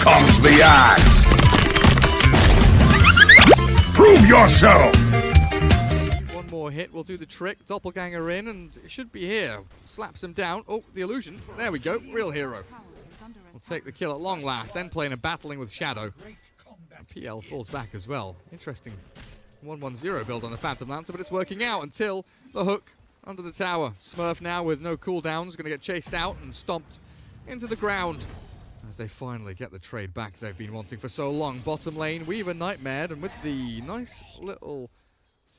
comes the axe. Prove yourself. One more hit will do the trick. Doppelganger in, and it should be here. Slaps him down. Oh, the illusion. There we go. Real hero. We'll take the kill at long last. Then playing and battling with Shadow. And PL falls back as well. Interesting 1-1-0 build on the Phantom Lancer, but it's working out until the hook under the tower. Smurf now with no cooldowns, going to get chased out and stomped into the ground as they finally get the trade back they've been wanting for so long. Bottom lane, Weaver nightmared, and with the nice little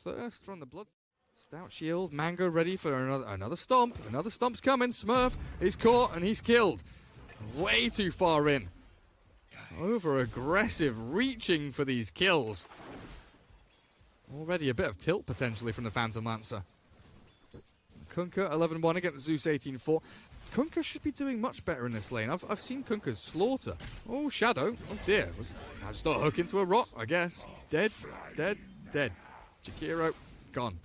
thirst from the blood. Stout shield, Mango ready for another another stomp. Another stomp's coming. Smurf is caught and he's killed. Way too far in. Over aggressive, reaching for these kills. Already a bit of tilt potentially from the Phantom Lancer. Kunkka 11-1 against Zeus 18-4. Kunkka should be doing much better in this lane. I've, I've seen Kunkka slaughter. Oh, Shadow. Oh dear. I just thought hook into a rock, I guess. Dead, dead, dead. Jakiro, gone.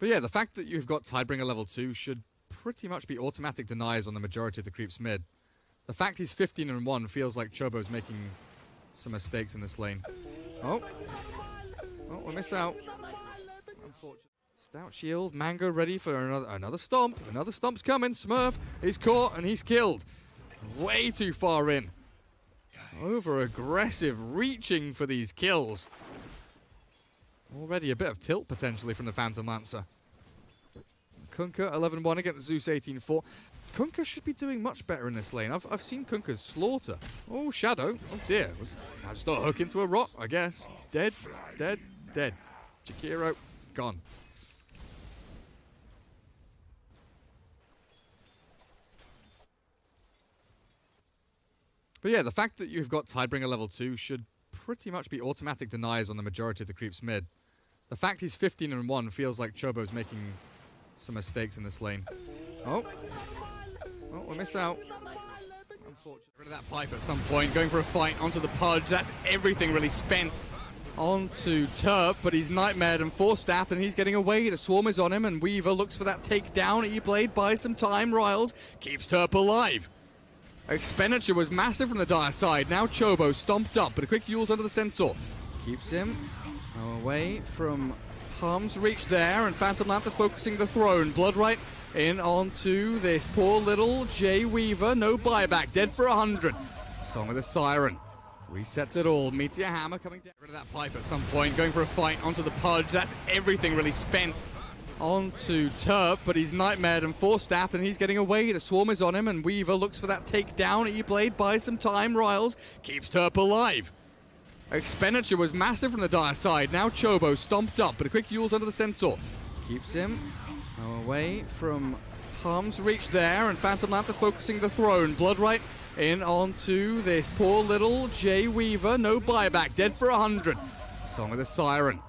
But yeah, the fact that you've got Tidebringer level 2 should pretty much be automatic denies on the majority of the creeps mid. The fact he's 15 and 1 feels like Chobo's making some mistakes in this lane. Oh. Oh, we miss out. Unfortunate. Stout shield, Mango ready for another another stomp. Another stomp's coming. Smurf is caught and he's killed. Way too far in. Over aggressive, reaching for these kills. Already a bit of tilt potentially from the Phantom Lancer. Kunkka 11-1 against Zeus 18-4. Kunkka should be doing much better in this lane. I've, I've seen Kunkka slaughter. Oh, Shadow. Oh dear. I just thought hook into a rock, I guess. Dead, dead, dead. Jakiro, gone. But yeah, the fact that you've got Tidebringer level 2 should pretty much be automatic denies on the majority of the creeps mid. The fact he's 15 and 1 feels like Chobo's making some mistakes in this lane. Oh. Oh, we miss out. Unfortunately. Rid of that pipe at some point, going for a fight onto the Pudge. That's everything really spent onto Turp, but he's nightmared and force staffed, and he's getting away. The swarm is on him, and Weaver looks for that takedown. E-Blade buys some time. Riles keeps Turp alive. Expenditure was massive from the dire side. Now Chobo stomped up, but a quick Euls under the Centaur. Keeps him away from harm's reach there, and Phantom Lancer focusing the throne. Blood Rite in onto this poor little Jay Weaver. No buyback, dead for 100. Song of the Siren. Resets it all. Meteor Hammer coming down. Rid of that pipe at some point, going for a fight onto the Pudge. That's everything really spent onto Turp, but he's nightmared and force staffed, and he's getting away. The swarm is on him, and Weaver looks for that takedown. E-Blade buys some time. Riles keeps Turp alive. Expenditure was massive from the dire side. Now Chobo stomped up, but a quick Euls under the Centaur. Keeps him away from harm's reach there, and Phantom Lancer focusing the throne. Blood Rite in onto this poor little Jay Weaver. No buyback, dead for 100. Song of the Siren.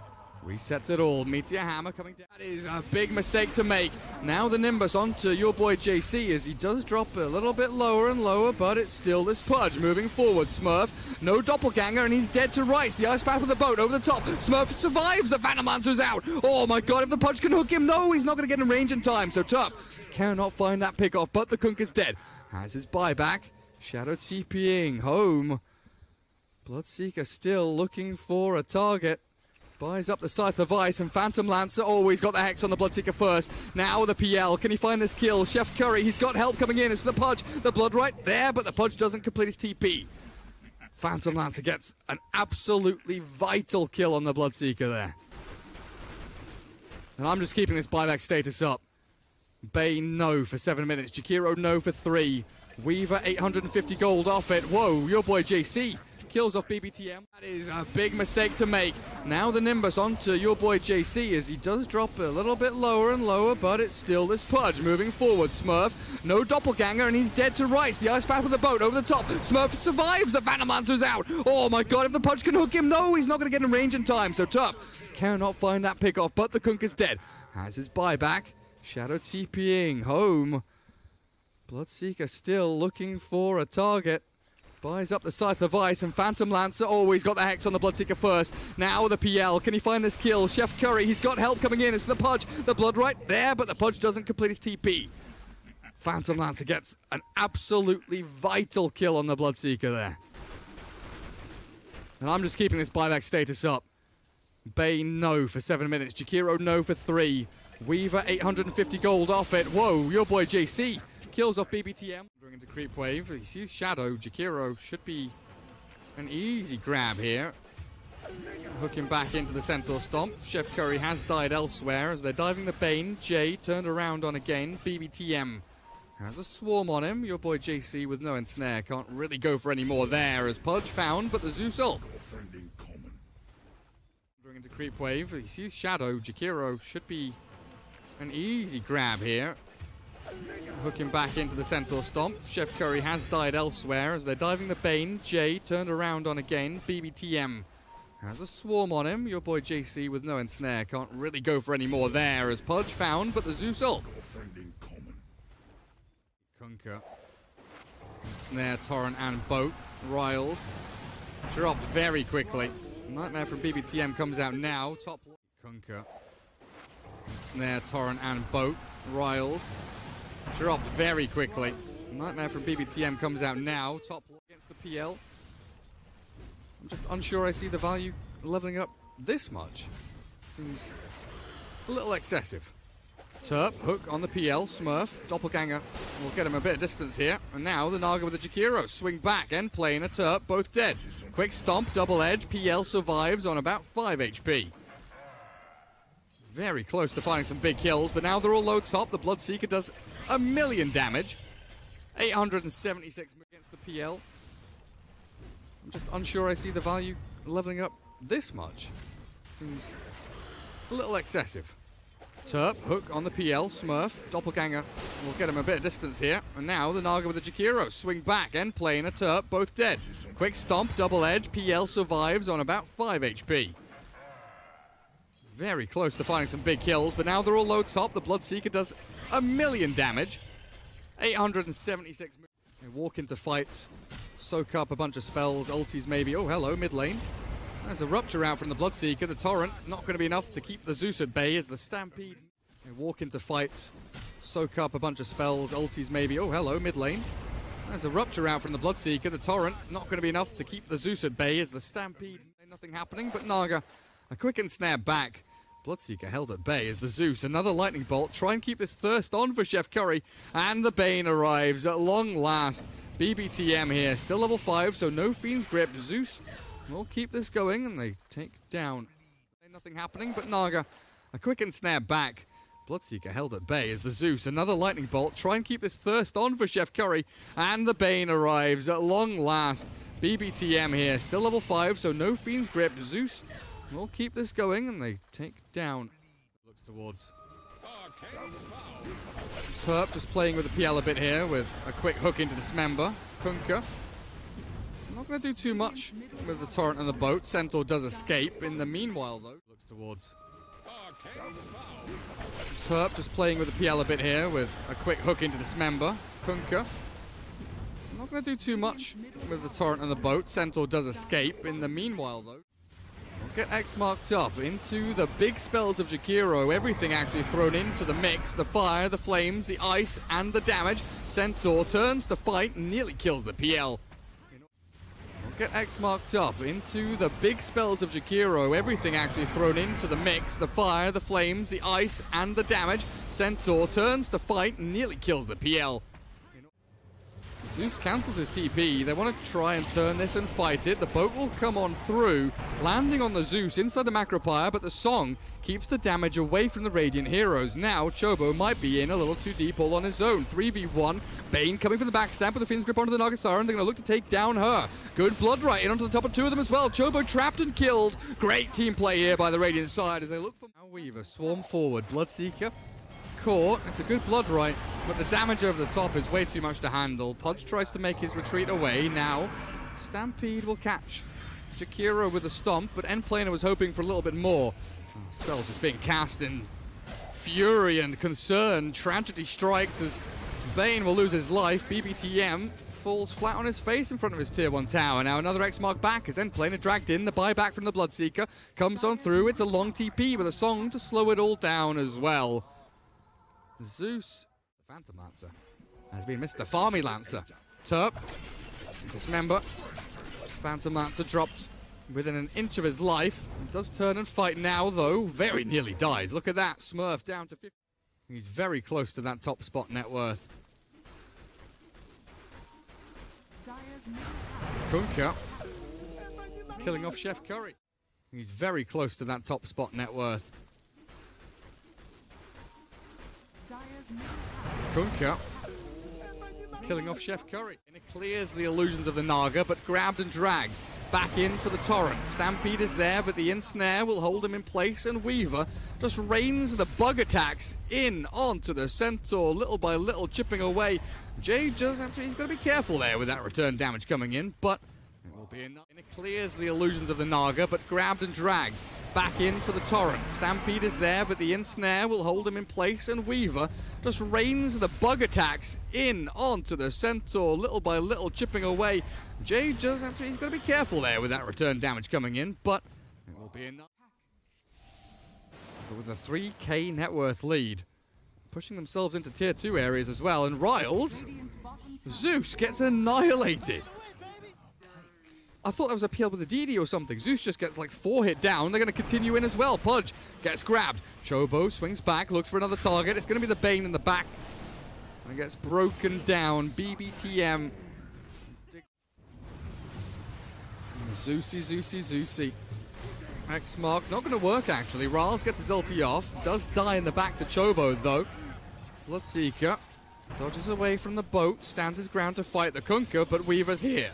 Resets it all. Meteor Hammer coming down. That is a big mistake to make. Now the Nimbus onto your boy JC as he does drop a little bit lower and lower, but it's still this Pudge moving forward. Smurf, no doppelganger, and he's dead to rights. The ice path with the boat over the top. Smurf survives. The Phantom Lancer's out. Oh my god, if the Pudge can hook him, no, he's not going to get in range in time. So Tup cannot find that pick off, but the Kunk is dead. Has his buyback. Shadow TPing home. Bloodseeker still looking for a target. Buys up the Scythe of Vyse and Phantom Lancer. He's got the Hex on the Bloodseeker first. Now the PL. Can he find this kill? Chef Curry, he's got help coming in. It's the Pudge. The Blood right there, but the Pudge doesn't complete his TP. Phantom Lancer gets an absolutely vital kill on the Bloodseeker there. And I'm just keeping this buyback status up. Bane no for seven minutes. Jakiro no for three. Weaver 850 gold off it. Whoa, your boy JC kills off BBTM. That is a big mistake to make. Now the Nimbus onto your boy JC as he does drop a little bit lower and lower, but it's still this Pudge moving forward. Smurf, no doppelganger, and he's dead to rights. The ice path with the boat over the top. Smurf survives. The Phantom out. Oh my god, if the Pudge can hook him, no, he's not going to get in range in time. So Tup cannot find that pick off, but the Kunk is dead. Has his buyback. Shadow TPing home. Bloodseeker still looking for a target. Buys up the Scythe of Vyse, and Phantom Lancer always got the Hex on the Bloodseeker first. Now the PL, can he find this kill? Chef Curry, he's got help coming in. It's the Pudge, the Blood right there, but the Pudge doesn't complete his TP. Phantom Lancer gets an absolutely vital kill on the Bloodseeker there. And I'm just keeping this buyback status up. Bane, no for seven minutes. Jakiro, no for three. Weaver, 850 gold off it. Whoa, your boy JC kills off BBTM. Going into creep wave. He sees Shadow. Jakiro should be an easy grab here. Hooking back into the Centaur Stomp. Chef Curry has died elsewhere as they're diving the Bane. Jay turned around on again. BBTM has a swarm on him. Your boy JC with no ensnare can't really go for any more there as Pudge found, but the Zeus ult. Going into creep wave. He sees Shadow. Jakiro should be an easy grab here. Hooking back into the Centaur Stomp. Chef Curry has died elsewhere as they're diving the Bane. Jay turned around on again. BBTM has a swarm on him. Your boy JC with no ensnare can't really go for any more there as Pudge found, but the Zeus ult. Kunkka. Snare, Torrent, and Boat. Riles. Dropped very quickly. Nightmare from BBTM comes out now. Top Kunkka. Snare, Torrent, and Boat. Riles. Dropped very quickly. Nightmare from BBTM comes out now. Top against the PL. I'm just unsure I see the value leveling up this much. Seems a little excessive. Terp, hook on the PL, Smurf, Doppelganger will get him a bit of distance here. And now the Naga with the Jakiro, swing back, end plane, a Terp, both dead. Quick stomp, double edge, PL survives on about 5 HP. Very close to finding some big kills, but now they're all low top. The Bloodseeker does a million damage. 876 against the PL. I'm just unsure I see the value leveling up this much. Seems a little excessive. Terp, hook on the PL, Smurf, Doppelganger will get him a bit of distance here. And now the Naga with the Jakiro, swing back, end plane, a Terp, both dead. Quick stomp, double edge, PL survives on about 5 HP. Very close to finding some big kills, but now they're all low top. The Bloodseeker does a million damage. 876. They walk into fights, soak up a bunch of spells, ultis maybe. Oh, hello, mid lane. There's a rupture out from the Bloodseeker. The Torrent, not going to be enough to keep the Zeus at bay as the Stampede. They walk into fights, soak up a bunch of spells, ultis maybe. Oh, hello, mid lane. There's a rupture out from the Bloodseeker. The Torrent, not going to be enough to keep the Zeus at bay as the Stampede. Nothing happening, but Naga, a quick and back. Bloodseeker held at bay as the Zeus, another lightning bolt, try and keep this thirst on for Chef Curry, and the Bane arrives at long last. BBTM here, still level 5, so no Fiend's Grip. Zeus will keep this going, and they take down. Nothing happening, but Naga, a quick and snare back. Bloodseeker held at bay as the Zeus, another lightning bolt, try and keep this thirst on for Chef Curry, and the Bane arrives at long last. BBTM here, still level 5, so no Fiend's Grip. Zeus will keep this going, and they take down. Looks towards Terp just playing with the PL a bit here with a quick hook into Dismember. Kunkka. Not going to do too much with the Torrent and the boat. Centaur does escape. In the meanwhile, though, looks towards Terp just playing with the PL a bit here with a quick hook into Dismember. Kunkka. Not going to do too much with the Torrent and the boat. Centaur does escape. In the meanwhile, though, Get X marked up into the big spells of Jakiro. Everything actually thrown into the mix. The fire, the flames, the ice, and the damage. Centaur turns to fight and nearly kills the PL. Get X marked up into the big spells of Jakiro. Everything actually thrown into the mix. The fire, the flames, the ice, and the damage. Centaur turns to fight and nearly kills the PL. Zeus cancels his TP. They want to try and turn this and fight it. The boat will come on through, landing on the Zeus inside the Macropyre, but the Song keeps the damage away from the Radiant Heroes. Now, Chobo might be in a little too deep all on his own. 3v1. Bane coming from the backstab with the Fiend's Grip onto the Naga Siren, and they're going to look to take down her. Good blood rite in onto the top of two of them as well. Chobo trapped and killed. Great team play here by the Radiant side as they look for... Now Weaver, swarm forward. Bloodseeker caught. It's a good blood rite, but the damage over the top is way too much to handle. Pudge tries to make his retreat away. Now, Stampede will catch Jakiro with a stomp, but Endplaner was hoping for a little bit more. Oh, spells just being cast in fury and concern. Tragedy strikes as Bane will lose his life. BBTM falls flat on his face in front of his tier 1 tower. Now another X-Mark back as Endplaner dragged in. The buyback from the Bloodseeker comes on through. It's a long TP with a song to slow it all down as well. Zeus, the Phantom Lancer, has been Mr. Farmy Lancer. Terp, dismember. Phantom Lancer dropped within an inch of his life. Does turn and fight now, though. Very nearly dies. Look at that. Smurf down to 50. He's very close to that top spot net worth. Kunkka killing off Chef Curry. He's very close to that top spot net worth. Kunkka killing off Chef Curry. And it clears the illusions of the Naga, but grabbed and dragged back into the torrent. Stampede is there, but the ensnare will hold him in place, and Weaver just rains the bug attacks in onto the Centaur, little by little chipping away. Jay just have to, he's got to be careful there with that return damage coming in, but it will be enough. And it clears the illusions of the Naga, but grabbed and dragged back into the torrent. Stampede is there, but the ensnare will hold him in place, and Weaver just rains the bug attacks in onto the Centaur, little by little chipping away. Jay just have to, he's got to be careful there with that return damage coming in, but it will be enough. But with a 3k net worth lead, pushing themselves into tier 2 areas as well, and Riles, Zeus gets annihilated. I thought that was a PL with a DD or something. Zeus just gets like four hit down. They're going to continue in as well. Pudge gets grabbed. Chobo swings back, looks for another target. It's going to be the Bane in the back. And gets broken down. BBTM. Zeusy, Zeusy, Zeusy. X mark, not going to work actually. Riles gets his ulti off. Does die in the back to Chobo though. Bloodseeker dodges away from the boat, stands his ground to fight the Kunkka, but Weaver's here.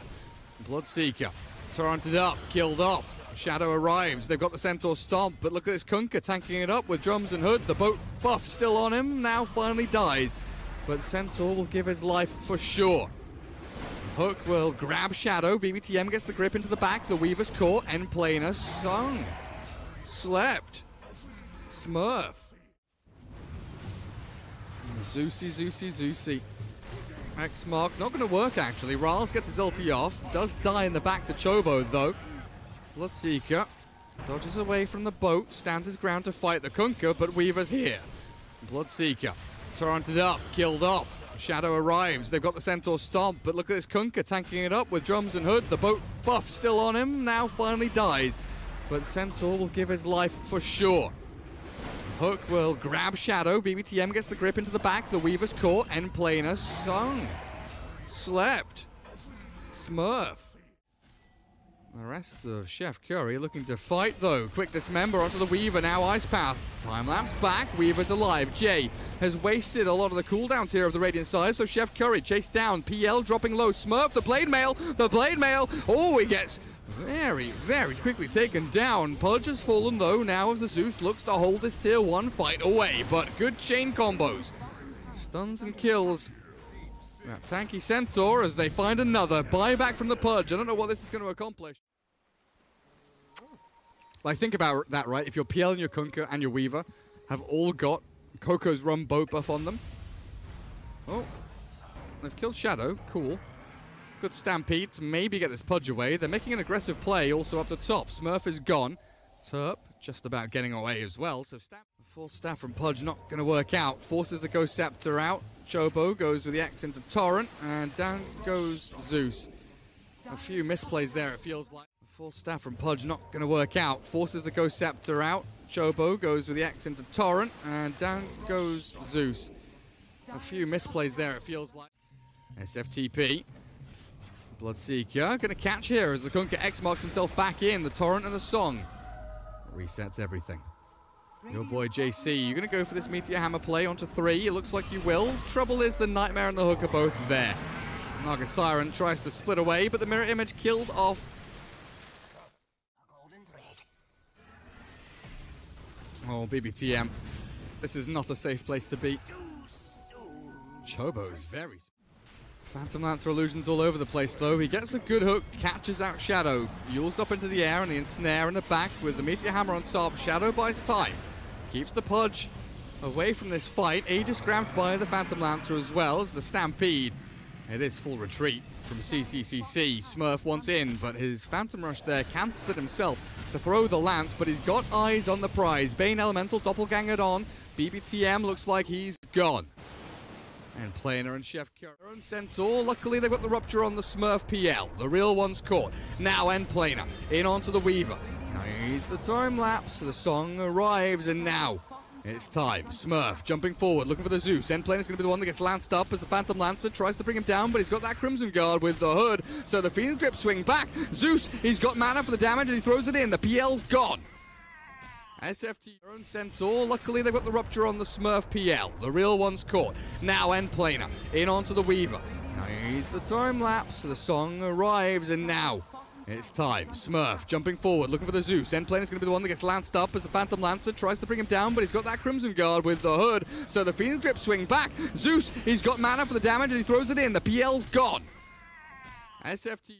Bloodseeker, torrented up, killed off. Shadow arrives. They've got the Centaur stomp, but look at this Kunkka tanking it up with drums and hood. The boat buff still on him, now finally dies. But Centaur will give his life for sure. Hook will grab Shadow. BBTM gets the grip into the back. The Weaver's caught. Endplaner sung. Slept. Smurf. Zeusy, Zeusy, Zeusy. X mark, not going to work actually. Riles gets his ulti off. Does die in the back to Chobo though. Bloodseeker dodges away from the boat, stands his ground to fight the Kunkka, but Weaver's here. Bloodseeker torrented up, killed off. Shadow arrives. They've got the Centaur stomp, but look at this Kunkka tanking it up with drums and hood. The boat buff still on him, now finally dies. But Centaur will give his life for sure. Hook will grab Shadow. BBTM gets the grip into the back. The Weaver's caught. Endplaner sung. Slept. Smurf. The rest of Chef Curry looking to fight though. Quick dismember onto the Weaver, now Ice Path. Time lapse back, Weaver's alive. Jay has wasted a lot of the cooldowns here of the Radiant side, so Chef Curry chased down. PL dropping low. Smurf, the Blade Mail, the Blade Mail. Oh, he gets very, very quickly taken down. Pudge has fallen though now as the Zeus looks to hold this tier 1 fight away, but good chain combos. Stuns and kills. Tanky Centaur as they find another buyback from the Pudge. I don't know what this is going to accomplish. Like, think about that, right? If your PL and your Kunkka and your Weaver have all got Coco's rum boat buff on them. Oh, they've killed Shadow. Cool. Good Stampede to maybe get this Pudge away. They're making an aggressive play also up the top. Smurf is gone. Terp just about getting away as well. So Stamp, full staff from Pudge not going to work out. Forces the Ghost Scepter out. Chobo goes with the X into Torrent. And down goes Zeus. A few misplays there, it feels like. Full staff from Pudge not going to work out. Forces the Ghost Scepter out. Chobo goes with the X into Torrent. And down goes Zeus. A few misplays there, it feels like. SFTP. Bloodseeker going to catch here as the Kunkka X marks himself back in. The Torrent and the Song resets everything. Your boy JC, you're going to go for this Meteor Hammer play onto three. It looks like you will. Trouble is the Nightmare and the Hook are both there. Naga Siren tries to split away, but the mirror image killed off. Oh, BBTM. This is not a safe place to be. Chobo is very... Phantom Lancer illusions all over the place, though. He gets a good hook, catches out Shadow, euls up into the air, and the ensnare in the back with the Meteor Hammer on top. Shadow buys time, keeps the Pudge away from this fight. Aegis grabbed by the Phantom Lancer as well as the Stampede It is full retreat from CCCC. Smurf wants in, but his Phantom Rush there cancels it himself to throw the lance, but he's got eyes on the prize. Bane Elemental doppelgangered on. BBTM looks like he's gone. And Planer and Chef Curry and Centaur. Luckily, they've got the rupture on the Smurf PL. The real one's caught. Now, End Planer in onto the Weaver. He's the time lapse. The song arrives, and now it's time. Smurf jumping forward, looking for the Zeus. End Planer is going to be the one that gets lanced up as the Phantom Lancer tries to bring him down, but he's got that Crimson Guard with the hood. So the Fiend's Grip swing back. Zeus, he's got mana for the damage, and he throws it in. The PL's gone. SFT own Centaur. Oh, luckily, they've got the rupture on the Smurf PL. The real one's caught. Now, End Planer in onto the Weaver. Now he's the time lapse. The song arrives, and now it's time. Smurf jumping forward, looking for the Zeus. End Planer is going to be the one that gets lanced up as the Phantom Lancer tries to bring him down, but he's got that Crimson Guard with the hood. So the Fiend's Grip swing back. Zeus, he's got mana for the damage, and he throws it in. The PL's gone. SFT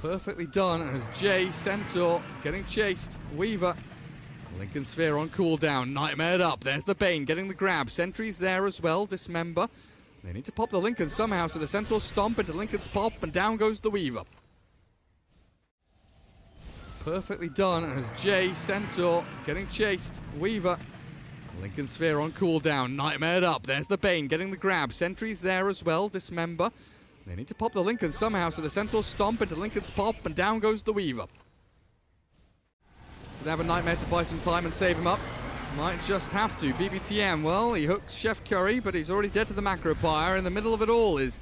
perfectly done as Jay Centaur getting chased. Weaver Linken Sphere on cooldown, Nightmared up, there's the Bane getting the grab, Sentry's there as well, Dismember. They need to pop the Linken somehow, so the Centaur stomp into Linken's pop, and down goes the Weaver. Perfectly done as Jay Centaur getting chased, Weaver. Linken Sphere on cooldown, Nightmared up, there's the Bane getting the grab, Sentry's there as well, Dismember. They need to pop the Linken somehow, so the Centaur stomp into Linken's pop, and down goes the Weaver. They have a nightmare to buy some time and save him up. Might just have to. BBTM, well, he hooks Chef Curry, but he's already dead to the Macropyre. In the middle of it all is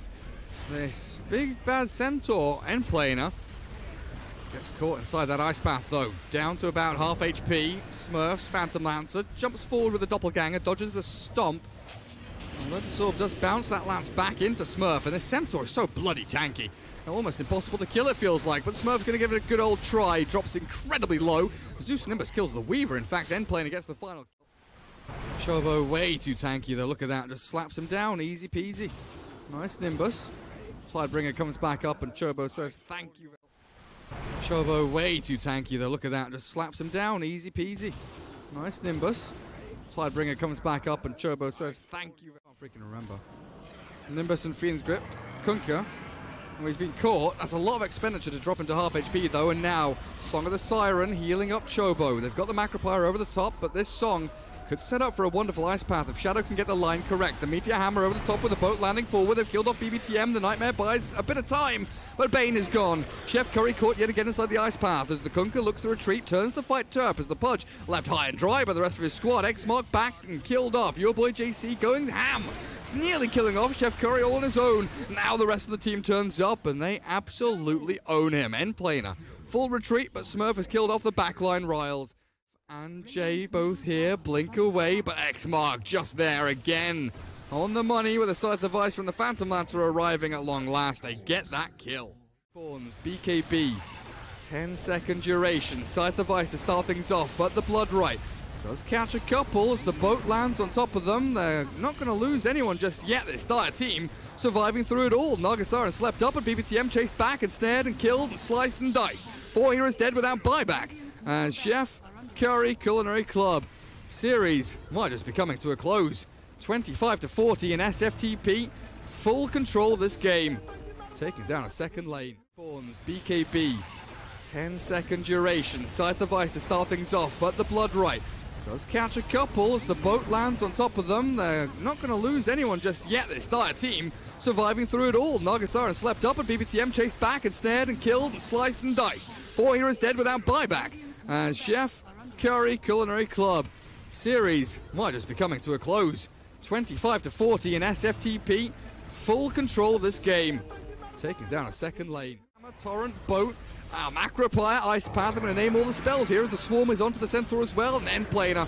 this big bad centaur end planer. Gets caught inside that ice path though. Down to about half HP. Smurfs, Phantom Lancer, jumps forward with a doppelganger, dodges the stomp. And Lotusorb does bounce that lance back into Smurf, and this centaur is so bloody tanky. Almost impossible to kill, it feels like, but Smurf's going to give it a good old try. Drops incredibly low. Zeus Nimbus kills the Weaver. In fact, End Planer gets the final. Chobo way too tanky, though. Look at that. Just slaps him down. Easy peasy. Nice Nimbus. Tidebringer comes back up, and Chobo says, thank you. Chobo way too tanky, though. Look at that. Just slaps him down. Easy peasy. Nice Nimbus. Tidebringer comes back up, and Chobo says, thank you. I can't freaking remember. Nimbus and Fiend's Grip. Kunkka he's been caught. That's a lot of expenditure to drop into half HP, though. And now, Song of the Siren healing up Chobo. They've got the Macropyre over the top, but this song could set up for a wonderful ice path if Shadow can get the line correct. The Meteor Hammer over the top with the boat landing forward. They've killed off BBTM. The Nightmare buys a bit of time, but Bane is gone. Chef Curry caught yet again inside the ice path as the Kunkka looks to retreat, turns to fight Turp as the Pudge left high and dry by the rest of his squad. X-Mark back and killed off. Your boy JC going ham nearly killing off Chef Curry all on his own. Now the rest of the team turns up and they absolutely own him. End planer. Full retreat, but Smurf has killed off the backline Riles. And Jay both here, blink away, but X-Mark just there again. On the money with a Scythe of Vyse from the Phantom Lancer arriving at long last. They get that kill. Spawns, BKB. 10 second duration. Scythe of Vyse to start things off, but the Blood Rite does catch a couple as the boat lands on top of them. They're not going to lose anyone just yet, this dire team. Surviving through it all. Naga Siren slept up, and BBTM chased back and snared and killed and sliced and diced. Four heroes dead without buyback. And Chef Curry Culinary Club series might just be coming to a close. 25 to 40 in SFTP. Full control of this game. Taking down a second lane. Spawns, BKB. 10 second duration. Scythe of Vyse to start things off, but the blood rite. Does catch a couple as the boat lands on top of them. They're not going to lose anyone just yet, this entire team. Surviving through it all. Naga Siren slept up and BBTM chased back and snared and killed and sliced and diced. Four heroes dead without buyback. And Chef Curry Culinary Club series might just be coming to a close. 25 to 40 in SFTP. Full control of this game. Taking down a second lane. Torrent boat our Macropyre, Ice Path, I'm going to name all the spells here as the Swarm is onto the Centaur as well, and End Planer.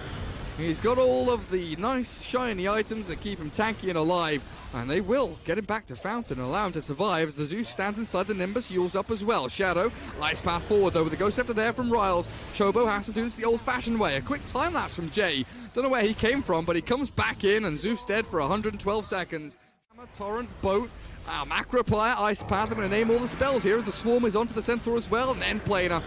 He's got all of the nice, shiny items that keep him tanky and alive, and they will get him back to Fountain and allow him to survive as the Zeus stands inside the Nimbus, Euls up as well. Shadow, Ice Path forward though with the Ghost Scepter there from Riles. Chobo has to do this the old-fashioned way. A quick time lapse from Jay. Don't know where he came from, but he comes back in and Zeus dead for 112 seconds. Torrent boat um, our Macropyre, Ice Path, I'm going to name all the spells here as the Swarm is onto the Centaur as well, and End Planer.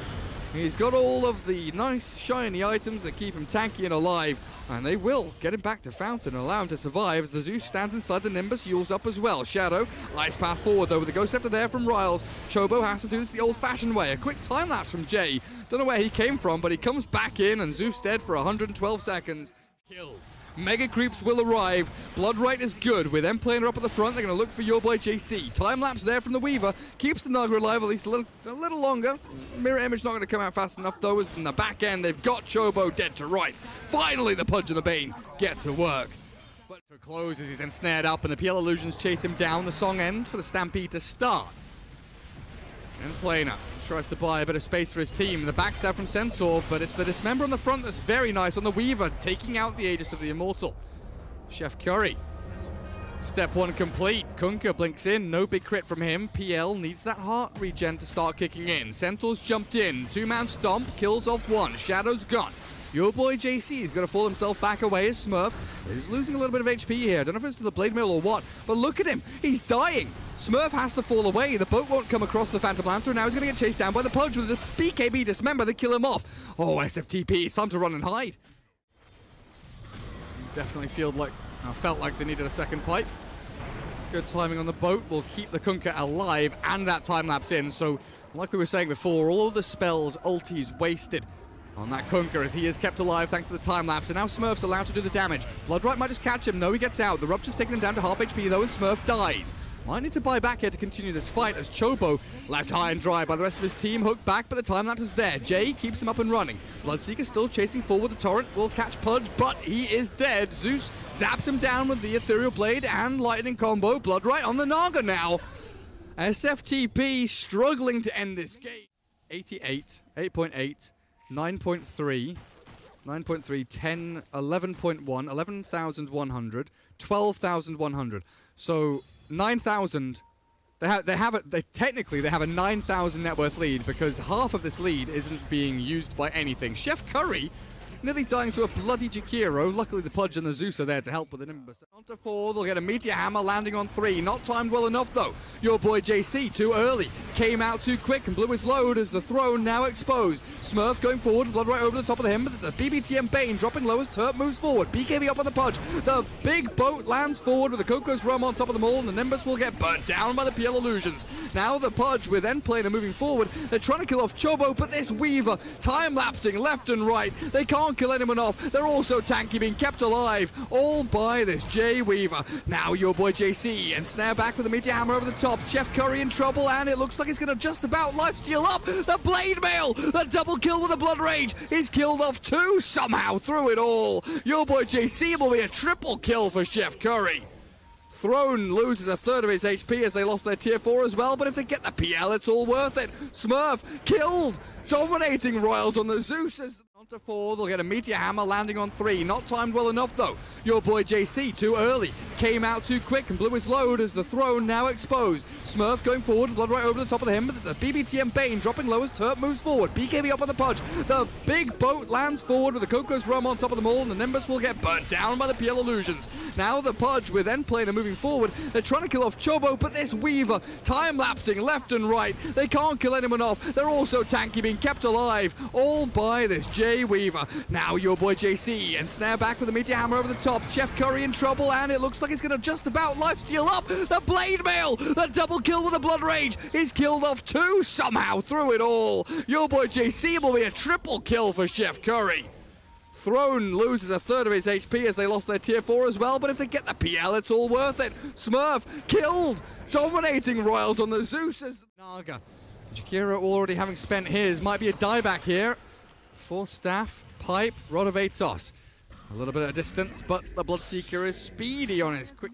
He's got all of the nice, shiny items that keep him tanky and alive, and they will get him back to Fountain and allow him to survive as the Zeus stands inside the Nimbus, Euls up as well. Shadow, ice path forward though with the Ghost Scepter there from Riles. Chobo has to do this the old-fashioned way. A quick time lapse from Jay. Don't know where he came from, but he comes back in and Zeus dead for 112 seconds. Killed. Mega creeps will arrive. Blood Rite is good. With them playing up at the front, they're going to look for your boy JC. Time lapse there from the Weaver. Keeps the Naga alive at least a little, a little longer. Mirror image not going to come out fast enough though. As in the back end, they've got Chobo dead to rights. Finally, the Pudge of the Bane get to work. But to close as he's ensnared up and the PL Illusions chase him down. The song ends for the Stampede to start. And Planer tries to buy a bit of space for his team. The backstab from Centaur, but it's the Dismember on the front that's very nice on the Weaver, taking out the Aegis of the Immortal. Chef Curry. Step one complete. Kunkka blinks in. No big crit from him. PL needs that heart regen to start kicking in. Centaur's jumped in. Two-man stomp. Kills off one. Shadow's gone. Your boy JC is going to fall himself back away as Smurf. He's losing a little bit of HP here. I don't know if it's to the Blade Mail or what, but look at him. He's dying. Smurf has to fall away. The boat won't come across the Phantom Lancer. Now he's going to get chased down by the Pudge with the BKB dismember to kill him off. Oh, SFTP. It's time to run and hide. Definitely feel like, I felt like they needed a second pipe. Good timing on the boat will keep the Kunkka alive and that time lapse in. So, like we were saying before, all the spells, ultis wasted on that Kunkka as he is kept alive thanks to the time lapse. And now Smurf's allowed to do the damage. Blood Rite might just catch him. No, he gets out. The Rupture's taking him down to half HP though, and Smurf dies. Might need to buy back here to continue this fight as Chobo left high and dry by the rest of his team. Hooked back, but the time lapse is there. Jay keeps him up and running. Bloodseeker still chasing forward. The Torrent will catch Pudge, but he is dead. Zeus zaps him down with the Ethereal Blade and Lightning combo. Blood Rite on the Naga now. SFTP struggling to end this game. 88, 8.8, 9.3, 9.3, 10, 11.1, 11,100, 12,100. So 9,000. They have they have a they technically they have a 9,000 net worth lead because half of this lead isn't being used by anything. Chef Curry nearly dying to a bloody Jakiro. Luckily, the Pudge and the Zeus are there to help with the Nimbus. On to four, they'll get a Meteor Hammer landing on three. Not timed well enough, though. Your boy JC, too early. Came out too quick and blew his load as the throne now exposed. Smurf going forward, blood rite over the top of him, the BBTM Bane dropping low as Turp moves forward. BKB up on the Pudge. The big boat lands forward with the Coco's Rum on top of them all, and the Nimbus will get burnt down by the PL Illusions. Now the Pudge with Endplaner moving forward. They're trying to kill off Chobo, but this Weaver time-lapsing left and right. They can't kill anyone off. They're also tanky, being kept alive, all by this Jay Weaver. Now your boy JC, and snare back with the Meteor Hammer over the top. Chef Curry in trouble, and it looks like it's going to just about lifesteal up. The Blade Mail, the double kill with a Blood Rage, He's killed off two somehow through it all. Your boy JC will be a triple kill for Chef Curry. Throne loses a third of his HP as they lost their tier 4 as well, but if they get the PL, it's all worth it. Smurf killed, dominating Royals on the Zeus as on to four, they'll get a Meteor Hammer landing on three. Not timed well enough though. Your boy JC, too early. Came out too quick and blew his load as the throne now exposed. Smurf going forward, blood rite over the top of him, the BBTM Bane dropping low as Turp moves forward. BKB up on the Pudge. The big boat lands forward with the Coco's Rum on top of them all, and the Nimbus will get burnt down by the PL Illusions. Now the Pudge with Endplaner moving forward. They're trying to kill off Chobo, but this Weaver time-lapsing left and right. They can't kill anyone off. They're also tanky, being kept alive, all by this Weaver. Now your boy JC, and snare back with the Meteor Hammer over the top. Chef Curry in trouble, and it looks like he's going to just about lifesteal up. The Blade Mail, the double kill with the Blood Rage, is killed off too somehow through it all. Your boy JC will be a triple kill for Chef Curry. Throne loses a third of his HP as they lost their tier 4 as well, but if they get the PL, it's all worth it. Smurf killed, dominating Royals on the Zeus as Naga. Jakiro already having spent his, might be a dieback here for Staff, Pipe, Rod of Atos. A little bit of distance, but the Bloodseeker is speedy on his quick